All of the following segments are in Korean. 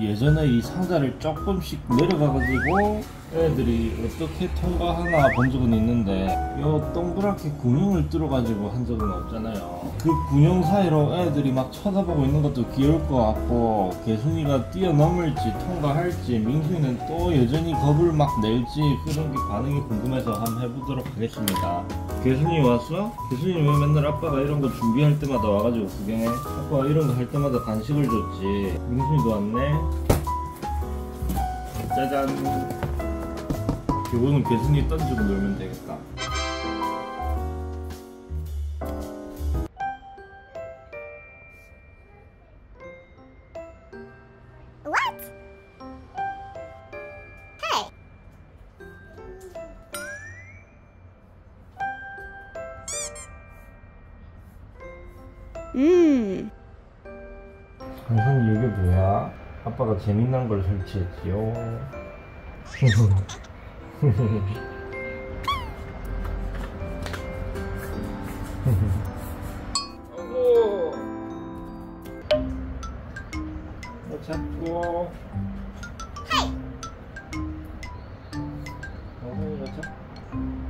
예전에 이 상자를 조금씩 내려가가지고 애들이 어떻게 통과하나 본 적은 있는데 요 동그랗게 군용을 뚫어가지고 한 적은 없잖아요 그 군용 사이로 애들이 막 쳐다보고 있는 것도 귀여울 것 같고 개순이가 뛰어넘을지 통과할지 민순이는 또 여전히 겁을 막 낼지 그런 게 반응이 궁금해서 한번 해보도록 하겠습니다 개순이 왔어? 개순이 왜 맨날 아빠가 이런 거 준비할 때마다 와가지고 구경해? 아빠가 이런 거 할 때마다 간식을 줬지 민순이도 왔네 짜잔 이거는 개순이 던지고 놀면 되겠다. What? Hey! 음. 이게 뭐야? 아빠가 재미난 걸 설치했지요. 어구. 너 잡고. 어구, 너 잡. 이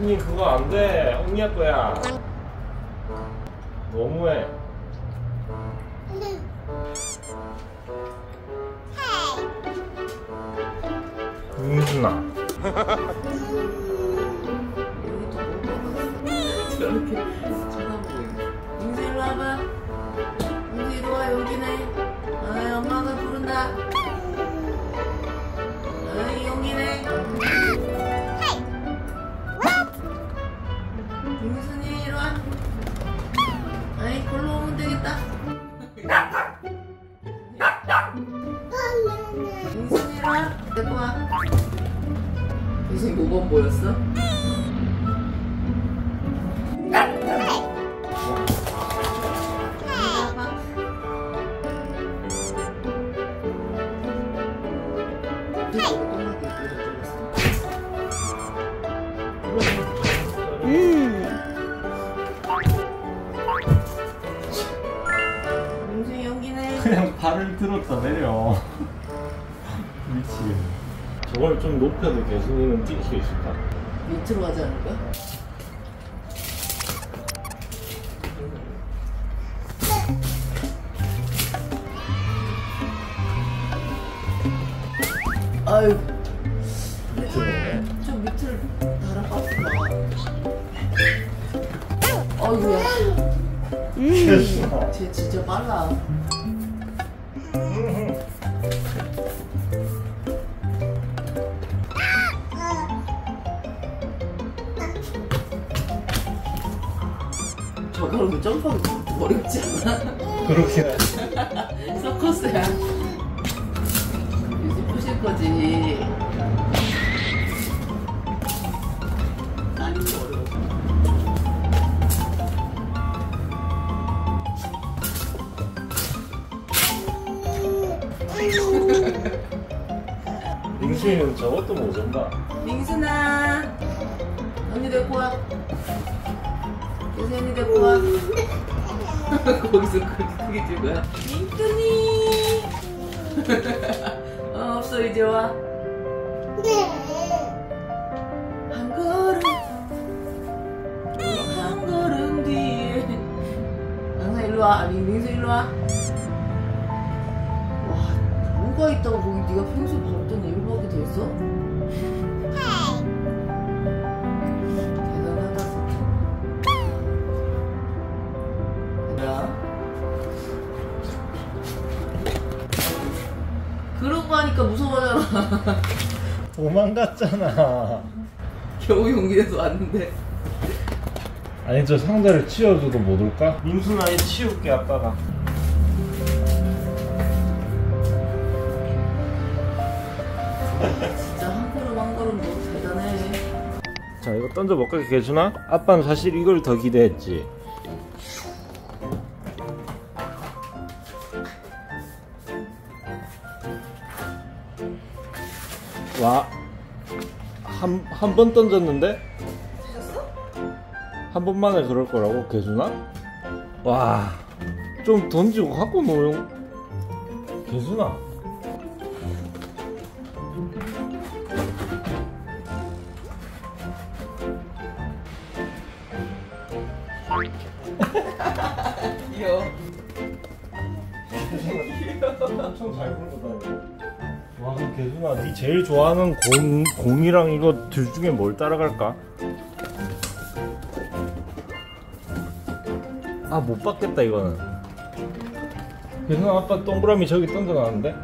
수님 그거 안 돼. 언니야 거야. 너무해. 윤순아. 저렇게 쳐다보고 있네. 일로 와봐. 이리 와. 데리고 와. 민수니 모범 보였어? 발을 들었다 내려. 미치겠네. 저걸 좀 높여도 개순이는 뛸수 있을까? 밑으로 가지 않을까? 아유, 밑으로. 저 밑을 달아봤구나. 어이구야, 됐어. 쟤 진짜 빨라. 저거는 점프하기 어렵지 않아? 그렇긴 해. 서커스야. 요즘 푸실 거지. 어려워. 민수이는 저것도 못 온다. 민순아 언니 데리고 와 예선이 데리고 와 거기서 그렇게 크게 들 거야? 민순이 어 없어 이제 와한 걸음. 한 걸음 뒤에. 항상 일로 와. 아니 민수 일로 와. 와 뭐가 있다고 거기 네가 평소에 봤던 더 있어? 도망갔잖아. 겨우 용기 내서 왔는데. 아니 저 상자를 치워줘도 못 올까? 민수나 얘 치울게 아빠가. 진짜 한 걸음 한 걸음 너무 대단해. 자 이거 던져볼까 개준아? 아빠는 사실 이걸 더 기대했지. 와. 한, 한 번 던졌는데? 한 번만에 그럴 거라고, 개준아? 와. 좀 던지고 갖고 노용. 개준아. 귀여워. 엄청 잘 불고 다니고. 와, 그럼 개준아, 네 제일 좋아하는 공, 공이랑 이거 둘 중에 뭘 따라갈까? 아, 못 받겠다, 이거는. 개준아, 아빠 동그라미 저기 던져놨는데?